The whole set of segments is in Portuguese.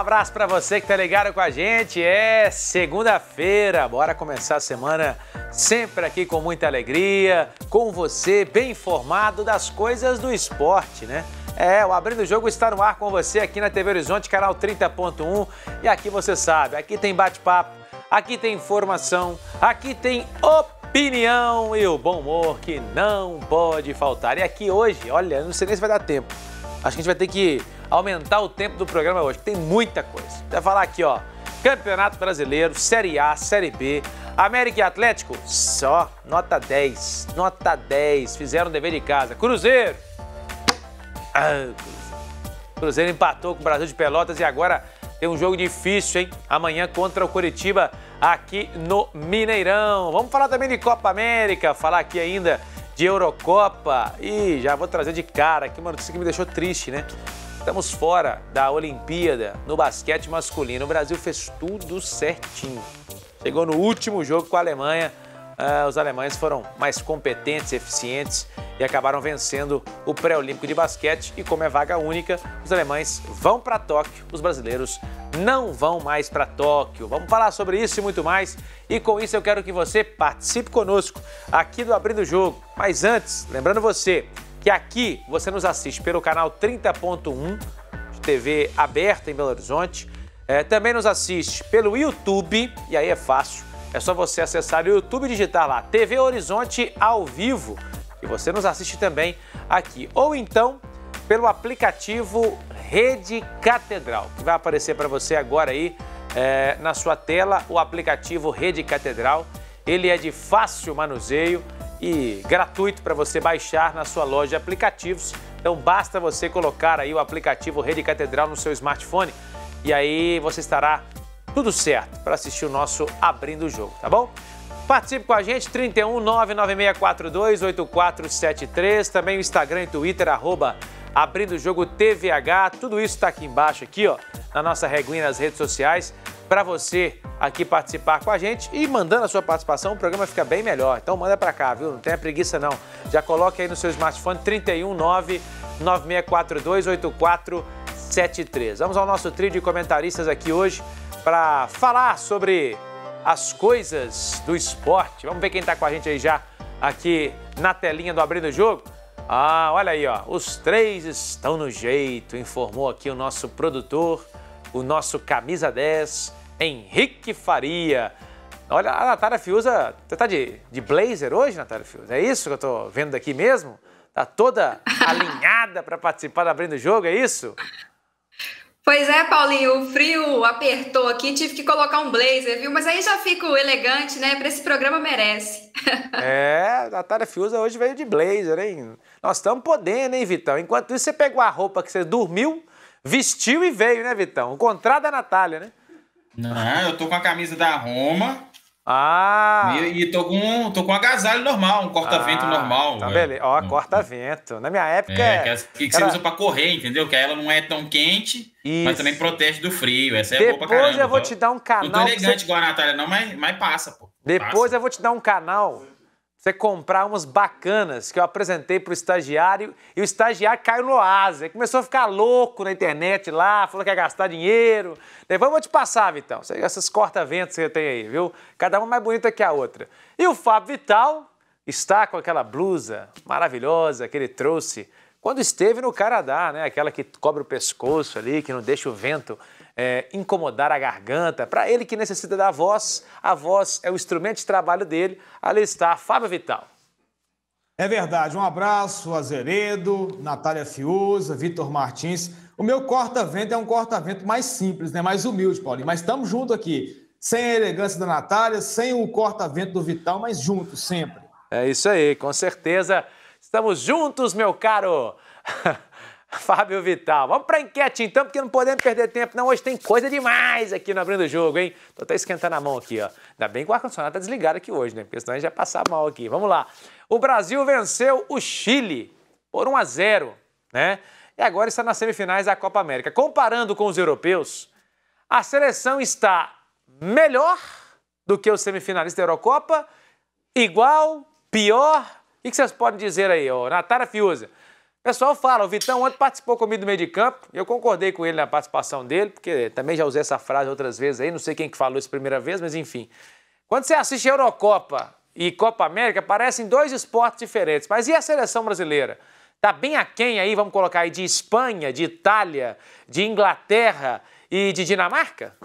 abraço para você que tá ligado com a gente. É segunda-feira, bora começar a semana sempre aqui com muita alegria, com você bem informado das coisas do esporte, né? É, o Abrindo o Jogo está no ar com você aqui na TV Horizonte, canal 30.1. E aqui você sabe, aqui tem bate-papo, aqui tem informação, aqui tem opinião e o bom humor que não pode faltar. E aqui hoje, olha, não sei nem se vai dar tempo. Acho que a gente vai ter que aumentar o tempo do programa hoje, tem muita coisa. Vai falar aqui, ó, Campeonato Brasileiro, Série A, Série B, América e Atlético, só nota 10, nota 10, fizeram o dever de casa. Cruzeiro, ah, Cruzeiro empatou com o Brasil de Pelotas e agora tem um jogo difícil, hein? Amanhã contra o Curitiba aqui no Mineirão. Vamos falar também de Copa América, falar aqui ainda de Eurocopa e já vou trazer de cara aqui uma notícia que me deixou triste, né? Estamos fora da Olimpíada no basquete masculino. O Brasil fez tudo certinho. Chegou no último jogo com a Alemanha. Uh, os alemães foram mais competentes, eficientes e acabaram vencendo o pré-olímpico de basquete. E como é vaga única, os alemães vão para Tóquio, os brasileiros não vão mais para Tóquio. Vamos falar sobre isso e muito mais. E com isso eu quero que você participe conosco aqui do Abrindo o Jogo. Mas antes, lembrando você que aqui você nos assiste pelo canal 30.1 de TV aberta em Belo Horizonte. É, também nos assiste pelo YouTube, e aí é fácil. É só você acessar o YouTube e digitar lá TV Horizonte ao vivo, e você nos assiste também aqui. Ou então pelo aplicativo Rede Catedral, que vai aparecer para você agora aí é, na sua tela, o aplicativo Rede Catedral. Ele é de fácil manuseio e gratuito para você baixar na sua loja de aplicativos. Então basta você colocar aí o aplicativo Rede Catedral no seu smartphone e aí você estará tudo certo para assistir o nosso Abrindo o Jogo, tá bom? Participe com a gente, 31 99642 8473, também o Instagram e Twitter, arroba Abrindo o Jogo TVH, tudo isso está aqui embaixo, aqui ó, na nossa reguinha nas redes sociais para você aqui participar com a gente e mandando a sua participação, o programa fica bem melhor. Então manda para cá, viu? Não tenha preguiça não. Já coloque aí no seu smartphone 319 9642 8473. Vamos ao nosso trio de comentaristas aqui hoje para falar sobre as coisas do esporte. Vamos ver quem está com a gente aí já aqui na telinha do Abrindo o Jogo. Ah, olha aí, ó. Os três estão no jeito, informou aqui o nosso produtor, o nosso camisa 10, Henrique Faria. Olha, a Natália Fiuza, você tá de, de blazer hoje, Natália Fiuza? É isso que eu tô vendo daqui mesmo? Tá toda alinhada para participar da Abrindo o Jogo, é isso? Pois é, Paulinho, o frio apertou aqui, tive que colocar um blazer, viu? Mas aí já fico elegante, né? Para esse programa merece. é, a Natália Fiuza hoje veio de blazer, hein? Nós estamos podendo, hein, Vitão? Enquanto isso, você pegou a roupa que você dormiu, vestiu e veio, né, Vitão? O contrário da Natália, né? Não, eu tô com a camisa da Roma. Ah! E, e tô com, tô com um agasalho normal, um corta-vento ah, normal. Tá beleza. Ó, corta-vento. Na minha época. É, que, que, você usa pra correr, entendeu? Que ela não é tão quente, Isso. mas também protege do frio. Essa é Depois boa pra caramba. Depois eu vou te dar um canal. Não tô elegante você... igual a Natália, não, mas, mas passa, pô. Depois passa. eu vou te dar um canal você comprar umas bacanas que eu apresentei para o estagiário e o estagiário caiu no oásis. Começou a ficar louco na internet lá, falou que ia gastar dinheiro. Vou te passar, Vitão. Essas corta-ventos que você tem aí, viu? Cada uma mais bonita que a outra. E o Fábio Vital está com aquela blusa maravilhosa que ele trouxe quando esteve no Canadá, né? Aquela que cobre o pescoço ali, que não deixa o vento é, incomodar a garganta. Para ele que necessita da voz, a voz é o instrumento de trabalho dele. Ali está Fábio Vital. É verdade. Um abraço, Azeredo, Natália Fiuza, Vitor Martins. O meu corta-vento é um corta-vento mais simples, né? mais humilde, Paulinho. Mas estamos juntos aqui. Sem a elegância da Natália, sem o corta-vento do Vital, mas juntos sempre. É isso aí, com certeza. Estamos juntos, meu caro. Fábio Vital. Vamos para a enquete então, porque não podemos perder tempo, não. Hoje tem coisa demais aqui no Abrindo o Jogo, hein? Tô até esquentando a mão aqui, ó. Ainda bem que o ar-condicionado tá desligado aqui hoje, né? Porque senão a gente vai passar mal aqui. Vamos lá. O Brasil venceu o Chile por 1 a 0, né? E agora está nas semifinais da Copa América. Comparando com os europeus, a seleção está melhor do que os semifinalistas da Eurocopa, igual, pior. O que vocês podem dizer aí, ó? Natália Fiuza? O pessoal fala, o Vitão ontem participou comigo do meio de campo, eu concordei com ele na participação dele, porque também já usei essa frase outras vezes aí, não sei quem que falou isso primeira vez, mas enfim. Quando você assiste a Eurocopa e Copa América, parecem dois esportes diferentes. Mas e a seleção brasileira? Tá bem aquém aí, vamos colocar aí, de Espanha, de Itália, de Inglaterra e de Dinamarca?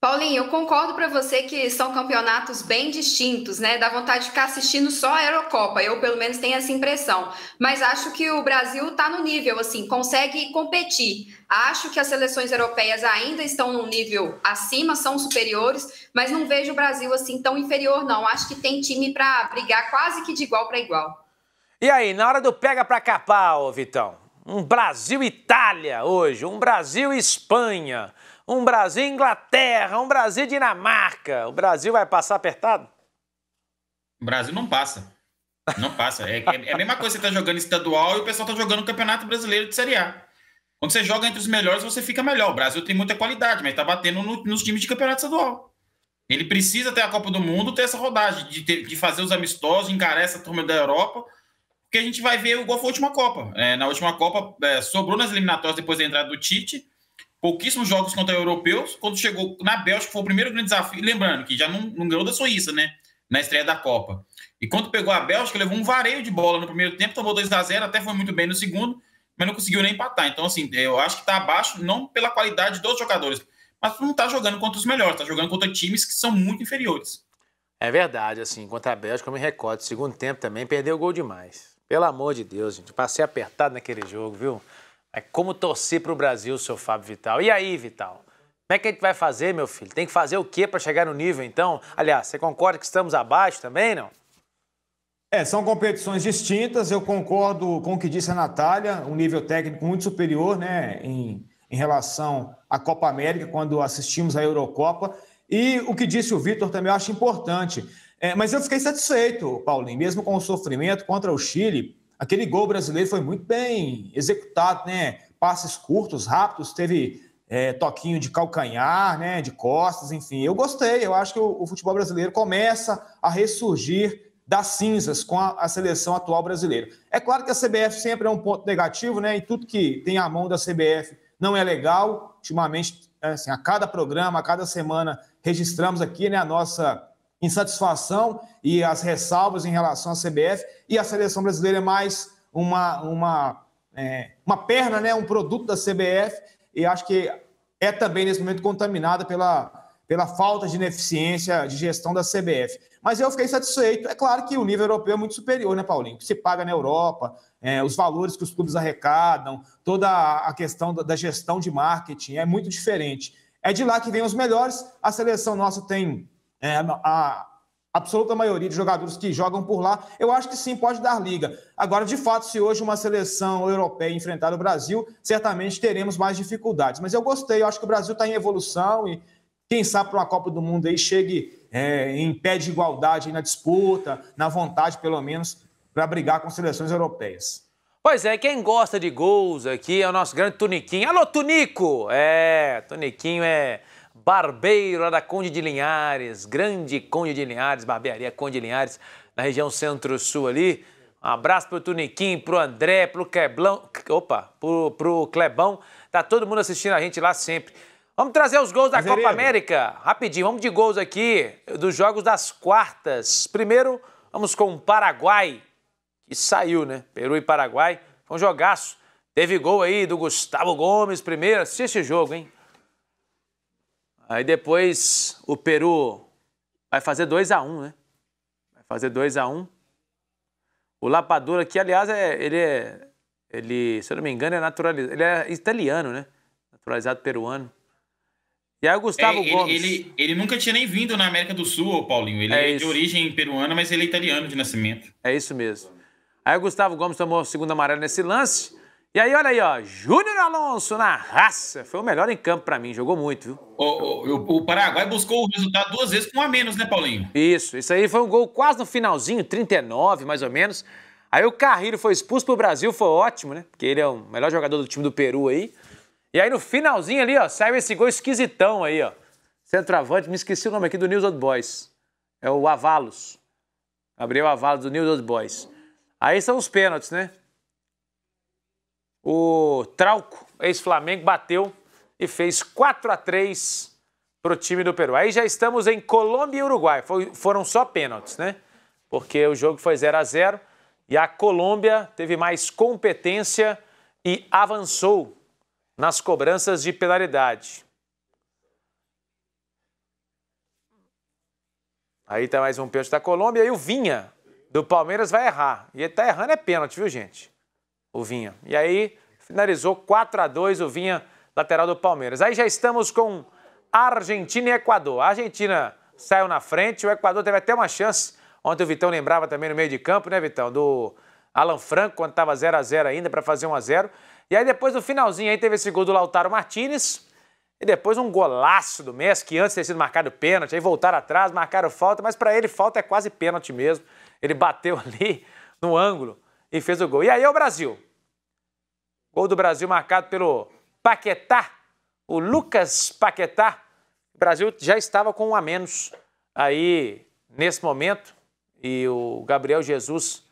Paulinho, eu concordo para você que são campeonatos bem distintos, né? Dá vontade de ficar assistindo só a Eurocopa. Eu, pelo menos, tenho essa impressão. Mas acho que o Brasil está no nível, assim, consegue competir. Acho que as seleções europeias ainda estão num nível acima, são superiores, mas não vejo o Brasil assim tão inferior, não. Acho que tem time para brigar quase que de igual para igual. E aí, na hora do pega para capar, ô Vitão? Um Brasil-Itália hoje, um Brasil-Espanha um Brasil Inglaterra, um Brasil Dinamarca. O Brasil vai passar apertado? O Brasil não passa. Não passa. É, é, é a mesma coisa você tá jogando estadual e o pessoal tá jogando o Campeonato Brasileiro de Série A. Quando você joga entre os melhores, você fica melhor. O Brasil tem muita qualidade, mas tá batendo no, nos times de campeonato estadual. Ele precisa ter a Copa do Mundo, ter essa rodagem, de, ter, de fazer os amistosos, encarar essa turma da Europa, porque a gente vai ver igual foi a última Copa. É, na última Copa, é, sobrou nas eliminatórias depois da entrada do Tite, pouquíssimos jogos contra europeus. Quando chegou na Bélgica, foi o primeiro grande desafio. Lembrando que já não, não ganhou da Suíça, né? Na estreia da Copa. E quando pegou a Bélgica, levou um vareio de bola no primeiro tempo, tomou 2 a 0 até foi muito bem no segundo, mas não conseguiu nem empatar. Então, assim, eu acho que está abaixo, não pela qualidade dos jogadores, mas não está jogando contra os melhores, está jogando contra times que são muito inferiores. É verdade, assim, contra a Bélgica, eu me recordo, segundo tempo também, perdeu o gol demais. Pelo amor de Deus, gente, passei apertado naquele jogo, viu? É como torcer para o Brasil, seu Fábio Vital. E aí, Vital? Como é que a gente vai fazer, meu filho? Tem que fazer o quê para chegar no nível, então? Aliás, você concorda que estamos abaixo também, não? É, são competições distintas. Eu concordo com o que disse a Natália, um nível técnico muito superior, né, em, em relação à Copa América, quando assistimos à Eurocopa. E o que disse o Vitor também eu acho importante. É, mas eu fiquei satisfeito, Paulinho, mesmo com o sofrimento contra o Chile. Aquele gol brasileiro foi muito bem executado, né? Passes curtos, rápidos, teve é, toquinho de calcanhar, né? De costas, enfim. Eu gostei, eu acho que o, o futebol brasileiro começa a ressurgir das cinzas com a, a, seleção atual brasileira. É claro que a CBF sempre é um ponto negativo, né? E tudo que tem a mão da CBF não é legal. Ultimamente, assim, a cada programa, a cada semana, registramos aqui né, a nossa insatisfação e as ressalvas em relação à CBF, e a seleção brasileira é mais uma, uma, é, uma perna, né, um produto da CBF, e acho que é também nesse momento contaminada pela, pela falta de ineficiência de gestão da CBF. Mas eu fiquei satisfeito. É claro que o nível europeu é muito superior, né, Paulinho? Se paga na Europa, é, os valores que os clubes arrecadam, toda a questão da gestão de marketing é muito diferente. É de lá que vem os melhores. A seleção nossa tem é, a absoluta maioria de jogadores que jogam por lá, eu acho que sim, pode dar liga. Agora, de fato, se hoje uma seleção europeia enfrentar o Brasil, certamente teremos mais dificuldades. Mas eu gostei, eu acho que o Brasil está em evolução e quem sabe para uma Copa do Mundo aí chegue é, em pé de igualdade na disputa, na vontade, pelo menos, para brigar com seleções europeias. Pois é, quem gosta de gols aqui é o nosso grande Tuniquinho. Alô, Tunico! É, Tuniquinho é barbeiro da Conde de Linhares, grande Conde de Linhares, barbearia Conde de Linhares, na região centro-sul ali. Um abraço pro Tuniquim, pro André, pro Cleblão, opa, pro, pro Clebão. Tá todo mundo assistindo a gente lá sempre. Vamos trazer os gols da Copa América. Rapidinho, vamos de gols aqui dos jogos das quartas. Primeiro, vamos com o Paraguai, que saiu, né? Peru e Paraguai. Foi um jogaço. Teve gol aí do Gustavo Gomes primeiro. Assiste esse jogo, hein? Aí depois o Peru vai fazer 2 a 1 um, né? Vai fazer 2 a 1 um. O Lapadura aqui, aliás, é, ele é. Ele, se eu não me engano, é naturalizado. Ele é italiano, né? Naturalizado peruano. E aí o Gustavo é, Gomes. Ele, ele, nunca tinha nem vindo na América do Sul, Paulinho. Ele é, é de origem peruana, mas ele é italiano de nascimento. É isso mesmo. Aí o Gustavo Gomes tomou o segundo amarelo nesse lance. E aí, olha aí, ó, Júnior Alonso na raça. Foi o melhor em campo para mim, jogou muito, viu? O, o, o, Paraguai buscou o resultado duas vezes com um a menos, né, Paulinho? Isso, isso aí foi um gol quase no finalzinho, 39 mais ou menos. Aí o Carrilho foi expulso pro Brasil, foi ótimo, né? Porque ele é o melhor jogador do time do Peru aí. E aí no finalzinho ali, ó, saiu esse gol esquisitão aí, ó. Centroavante, me esqueci o nome aqui do News Old Boys. É o Avalos. Gabriel Avalos do News Old Boys. Aí são os pênaltis, né? O Trauco, ex-Flamengo, bateu e fez 4 a 3 para o time do Peru. Aí já estamos em Colômbia e Uruguai. Foi, foram só pênaltis, né? Porque o jogo foi 0 a 0 e a Colômbia teve mais competência e avançou nas cobranças de penalidade. Aí tá mais um pênalti da Colômbia e o Vinha do Palmeiras vai errar. E ele tá errando é pênalti, viu, gente? O Vinha. E aí finalizou 4 a 2 o Vinha lateral do Palmeiras. Aí já estamos com Argentina e Equador. A Argentina saiu na frente, o Equador teve até uma chance. Ontem o Vitão lembrava também no meio de campo, né, Vitão? Do Alan Franco, quando estava 0 a 0 ainda, para fazer 1 a 0 E aí depois do finalzinho aí teve esse gol do Lautaro Martinez. E depois um golaço do Messi, que antes tinha sido marcado pênalti. Aí voltaram atrás, marcaram falta, mas para ele falta é quase pênalti mesmo. Ele bateu ali no ângulo e fez o gol. E aí é o Brasil. Gol do Brasil marcado pelo Paquetá, o Lucas Paquetá. O Brasil já estava com um a menos aí nesse momento e o Gabriel Jesus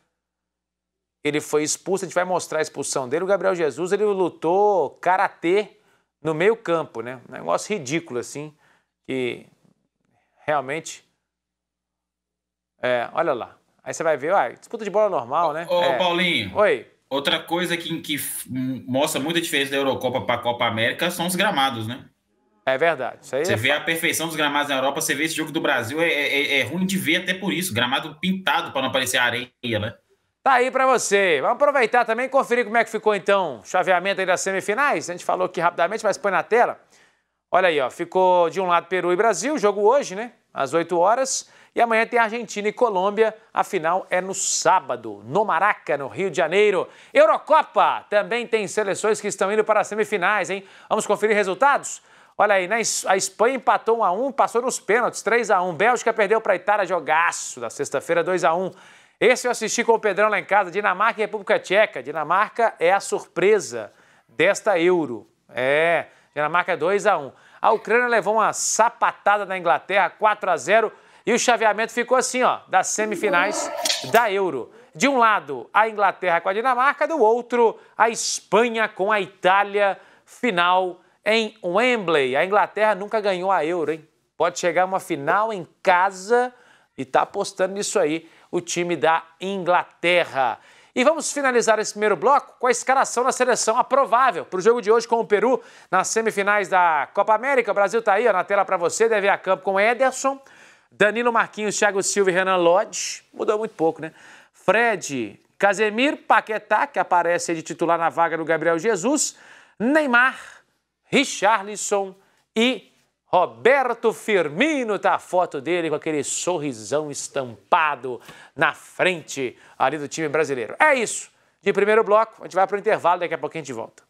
ele foi expulso, a gente vai mostrar a expulsão dele. O Gabriel Jesus ele lutou karatê no meio campo, né? Um negócio ridículo assim, que realmente é, olha lá. Aí você vai ver, ah, disputa de bola normal, né? Ô, é. Paulinho. Oi. Outra coisa que, que mostra muita diferença da Eurocopa para a Copa América são os gramados, né? É verdade. você é vê a perfeição dos gramados na Europa, você vê esse jogo do Brasil, é, é, é ruim de ver até por isso. Gramado pintado para não parecer areia, né? Tá aí para você. Vamos aproveitar também e conferir como é que ficou então o chaveamento aí das semifinais. A gente falou aqui rapidamente, mas põe na tela. Olha aí, ó. Ficou de um lado Peru e Brasil, jogo hoje, né? Às 8 horas. E amanhã tem Argentina e Colômbia. A final é no sábado, no Maraca, no Rio de Janeiro. Eurocopa também tem seleções que estão indo para as semifinais, hein? Vamos conferir resultados? Olha aí, a Espanha empatou 1 a 1, passou nos pênaltis, 3 a 1. Bélgica perdeu para a Itália, jogaço da sexta-feira, 2 a 1. Esse eu assisti com o Pedrão lá em casa, Dinamarca e República Tcheca. Dinamarca é a surpresa desta Euro. É, Dinamarca 2 a 1. A Ucrânia levou uma sapatada da Inglaterra, 4 a 0. E o chaveamento ficou assim, ó, das semifinais da Euro. De um lado, a Inglaterra com a Dinamarca, do outro, a Espanha com a Itália, final em Wembley. A Inglaterra nunca ganhou a Euro, hein? Pode chegar uma final em casa e tá apostando nisso aí, o time da Inglaterra. E vamos finalizar esse primeiro bloco com a escalação da seleção aprovável para o jogo de hoje com o Peru nas semifinais da Copa América. O Brasil está aí ó, na tela para você, deve ir a campo com Ederson, Danilo Marquinhos, Thiago Silva e Renan Lodge. Mudou muito pouco, né? Fred, Casemir, Paquetá, que aparece de titular na vaga do Gabriel Jesus, Neymar, Richarlison e Roberto Firmino. Tá a foto dele com aquele sorrisão estampado na frente ali do time brasileiro. É isso. De primeiro bloco, a gente vai para o intervalo, daqui a pouquinho a gente volta.